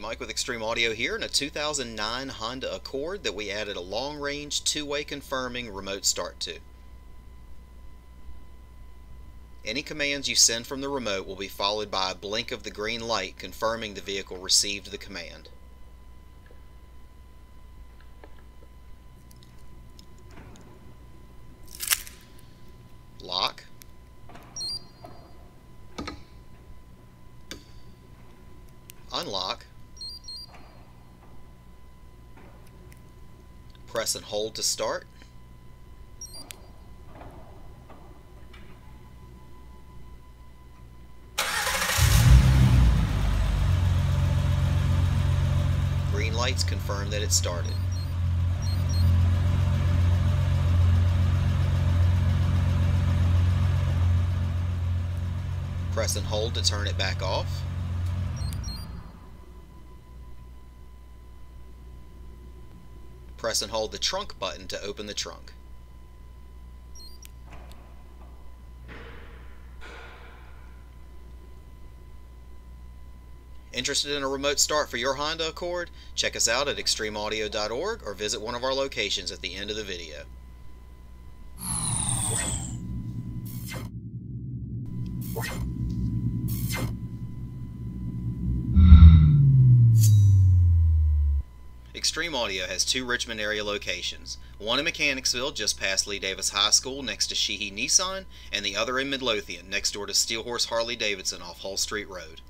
with Extreme Audio here in a 2009 Honda Accord that we added a long-range two-way confirming remote start to. Any commands you send from the remote will be followed by a blink of the green light confirming the vehicle received the command. Lock. Unlock. Press and hold to start. Green lights confirm that it started. Press and hold to turn it back off. Press and hold the trunk button to open the trunk. Interested in a remote start for your Honda Accord? Check us out at extremeaudio.org or visit one of our locations at the end of the video. Extreme Audio has two Richmond area locations, one in Mechanicsville just past Lee Davis High School next to Sheehy Nissan, and the other in Midlothian next door to Steelhorse Harley Davidson off Hull Street Road.